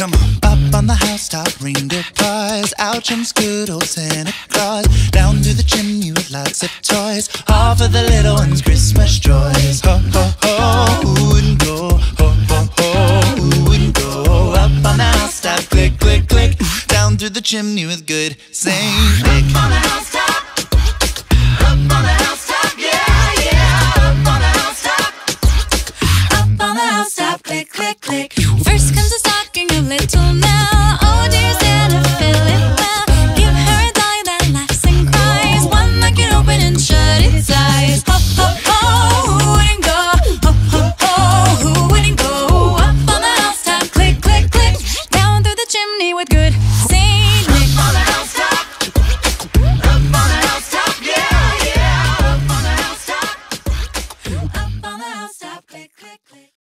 Come on. Up on the housetop, reindeer pies. Out jumps good old Santa Claus. Down through the chimney with lots of toys. All for the little ones' Christmas joys. Ho, ho, ho, who wouldn't go? Ho, ho, ho, who wouldn't go? Up on the housetop, click, click, click. Down through the chimney with good Saint Nick. Up on the housetop. Up on the housetop, yeah, yeah. Up on the housetop. Up on the housetop, click, click, click. First comes the